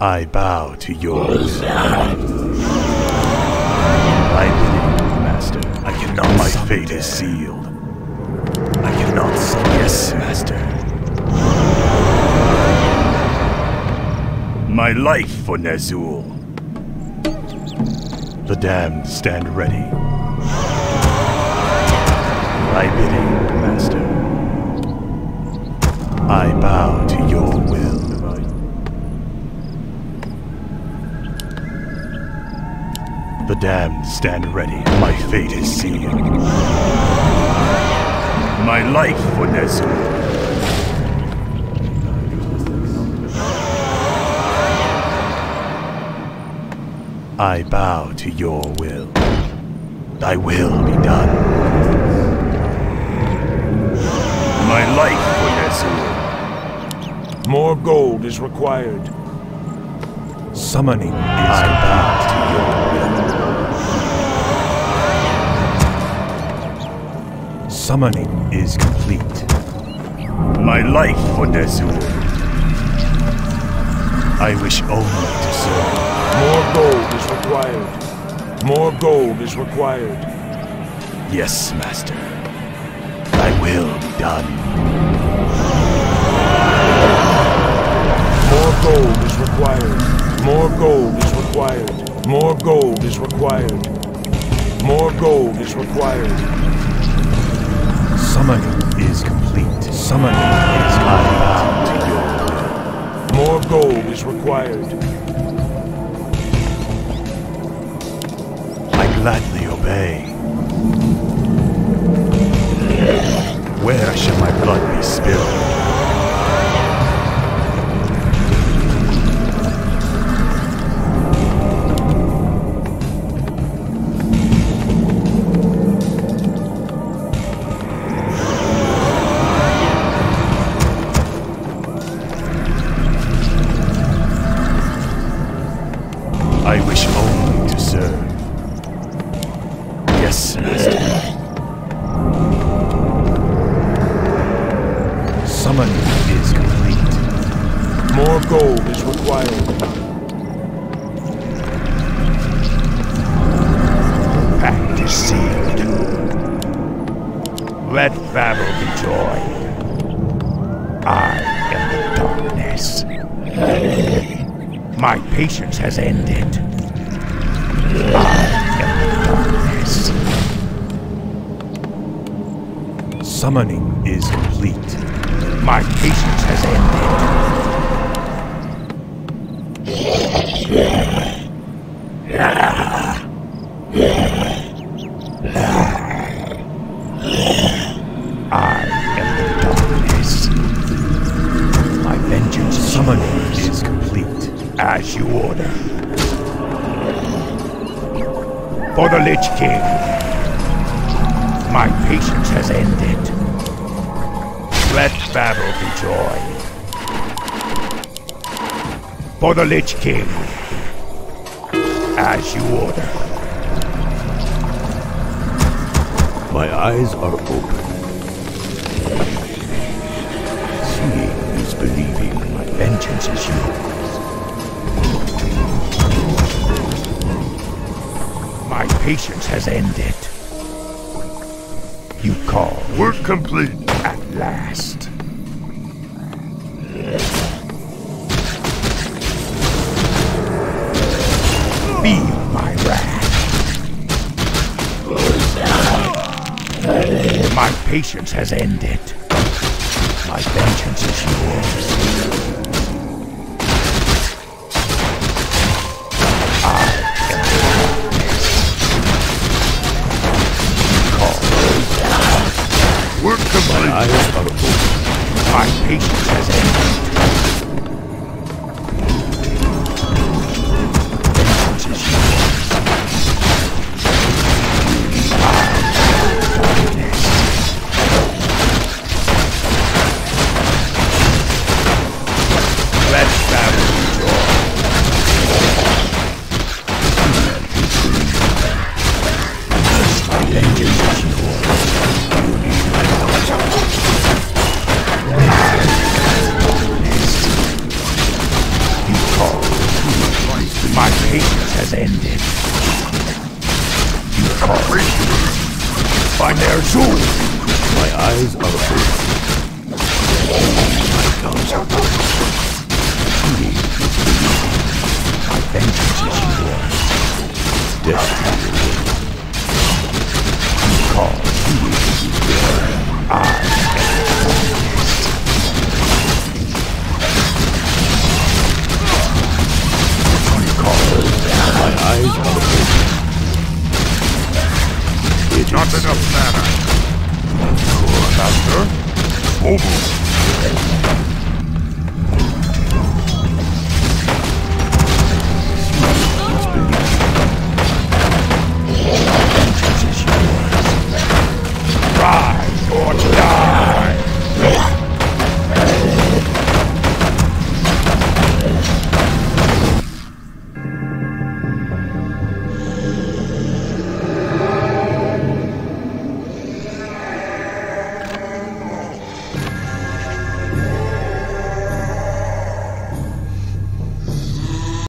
I bow to yours. I bidding, Master. I cannot. My fate is sealed. I cannot say yes, Master. My life for Ner'zhul. The damned stand ready. Stand ready. My fate is sealed. My life for Ner'zhul. I bow to your will. Thy will be done. My life for Ner'zhul. More gold is required. Summoning is I bow to your will. Summoning is complete. My life for Ner'zhul. I wish only to serve. More gold is required. More gold is required. Yes, Master. I will be done. More gold is required. More gold is required. More gold is required. More gold is required. Summoning is complete. Summoning is I to your will. More gold is required. I gladly obey. Where shall my blood be spilled? Yes, Master. Summoning is complete. More gold is required. Pact is sealed. Let battle be joy. I am the darkness. My patience has ended. I Summoning is complete. My patience has ended. I am the darkness. My vengeance Summoning is complete. as you order. For the Lich King, my patience has ended. Let battle be joy. For the Lich King, as you order. My eyes are open. Seeing is believing. My vengeance is yours. Patience has ended. You call Work complete. at last. Feel my wrath. My patience has ended. My vengeance is yours. My patience has ended. You me. Find there soon. My eyes are open. My guns are believing. My vengeance is yours. Destiny awaits. You call seeing is yours. I Master? Mobile.